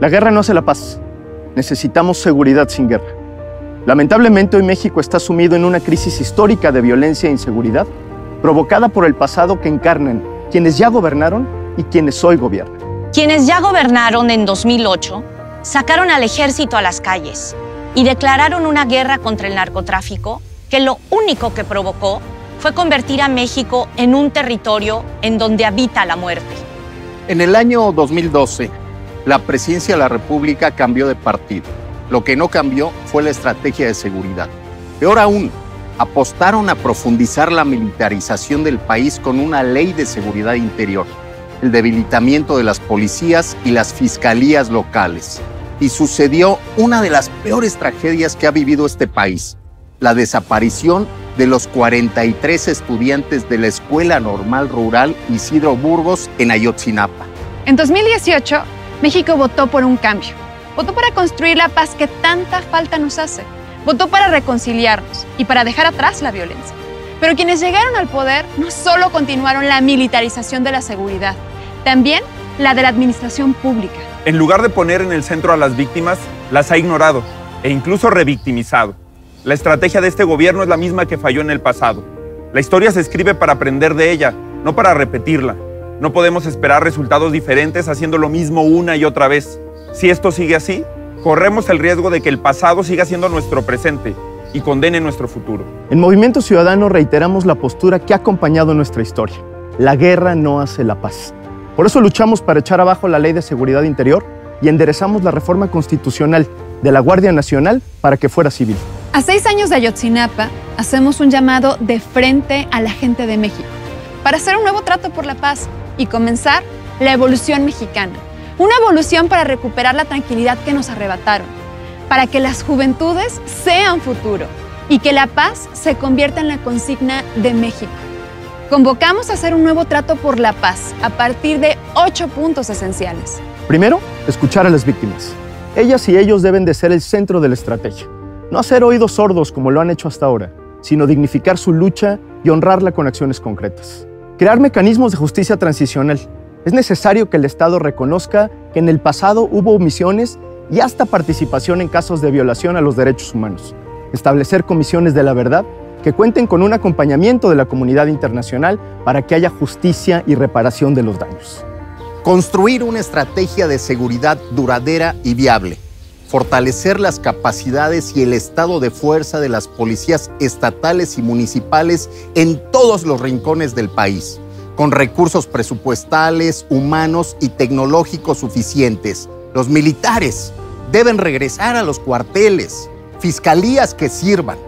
La guerra no hace la paz. Necesitamos seguridad sin guerra. Lamentablemente hoy México está sumido en una crisis histórica de violencia e inseguridad provocada por el pasado que encarnan quienes ya gobernaron y quienes hoy gobiernan. Quienes ya gobernaron en 2008 sacaron al ejército a las calles y declararon una guerra contra el narcotráfico que lo único que provocó fue convertir a México en un territorio en donde habita la muerte. En el año 2012, la presidencia de la República cambió de partido. Lo que no cambió fue la estrategia de seguridad. Peor aún, apostaron a profundizar la militarización del país con una ley de seguridad interior, el debilitamiento de las policías y las fiscalías locales. Y sucedió una de las peores tragedias que ha vivido este país, la desaparición de los 43 estudiantes de la Escuela Normal Rural Isidro Burgos en Ayotzinapa. En 2018, México votó por un cambio. Votó para construir la paz que tanta falta nos hace. Votó para reconciliarnos y para dejar atrás la violencia. Pero quienes llegaron al poder no solo continuaron la militarización de la seguridad, también la de la administración pública. En lugar de poner en el centro a las víctimas, las ha ignorado e incluso revictimizado. La estrategia de este gobierno es la misma que falló en el pasado. La historia se escribe para aprender de ella, no para repetirla. No podemos esperar resultados diferentes haciendo lo mismo una y otra vez. Si esto sigue así, corremos el riesgo de que el pasado siga siendo nuestro presente y condene nuestro futuro. En Movimiento Ciudadano reiteramos la postura que ha acompañado nuestra historia. La guerra no hace la paz. Por eso luchamos para echar abajo la ley de seguridad interior y enderezamos la reforma constitucional de la Guardia Nacional para que fuera civil. A seis años de Ayotzinapa, hacemos un llamado de frente a la gente de México para hacer un nuevo trato por la paz y comenzar la evolución mexicana. Una evolución para recuperar la tranquilidad que nos arrebataron, para que las juventudes sean futuro y que la paz se convierta en la consigna de México. Convocamos a hacer un nuevo trato por la paz a partir de ocho puntos esenciales. Primero, escuchar a las víctimas. Ellas y ellos deben de ser el centro de la estrategia. No hacer oídos sordos como lo han hecho hasta ahora, sino dignificar su lucha y honrarla con acciones concretas. Crear mecanismos de justicia transicional. Es necesario que el Estado reconozca que en el pasado hubo omisiones y hasta participación en casos de violación a los derechos humanos. Establecer comisiones de la verdad que cuenten con un acompañamiento de la comunidad internacional para que haya justicia y reparación de los daños. Construir una estrategia de seguridad duradera y viable. Fortalecer las capacidades y el estado de fuerza de las policías estatales y municipales en todos los rincones del país, con recursos presupuestales, humanos y tecnológicos suficientes. Los militares deben regresar a los cuarteles, fiscalías que sirvan,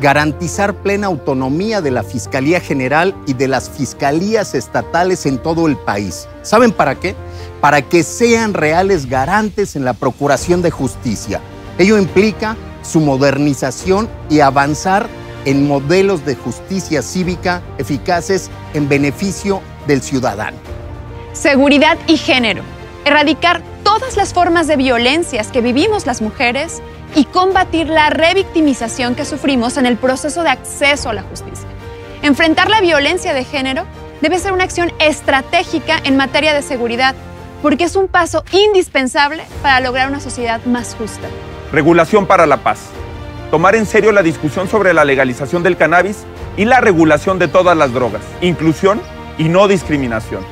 garantizar plena autonomía de la Fiscalía General y de las fiscalías estatales en todo el país. ¿Saben para qué? Para que sean reales garantes en la procuración de justicia. Ello implica su modernización y avanzar en modelos de justicia cívica eficaces en beneficio del ciudadano. Seguridad y género. Erradicar todas las formas de violencias que vivimos las mujeres y combatir la revictimización que sufrimos en el proceso de acceso a la justicia. Enfrentar la violencia de género debe ser una acción estratégica en materia de seguridad, porque es un paso indispensable para lograr una sociedad más justa. Regulación para la paz. Tomar en serio la discusión sobre la legalización del cannabis y la regulación de todas las drogas. Inclusión y no discriminación.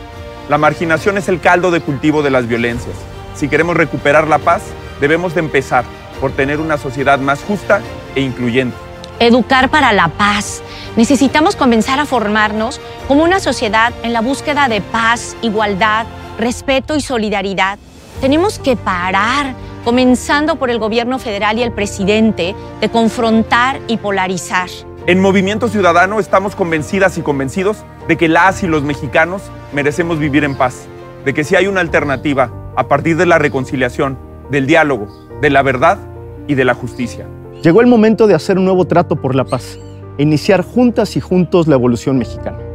La marginación es el caldo de cultivo de las violencias. Si queremos recuperar la paz, debemos de empezar por tener una sociedad más justa e incluyente. Educar para la paz. Necesitamos comenzar a formarnos como una sociedad en la búsqueda de paz, igualdad, respeto y solidaridad. Tenemos que parar, comenzando por el gobierno federal y el presidente, de confrontar y polarizar. En Movimiento Ciudadano estamos convencidas y convencidos de que las y los mexicanos merecemos vivir en paz, de que si hay una alternativa a partir de la reconciliación, del diálogo, de la verdad y de la justicia. Llegó el momento de hacer un nuevo trato por la paz e iniciar juntas y juntos la evolución mexicana.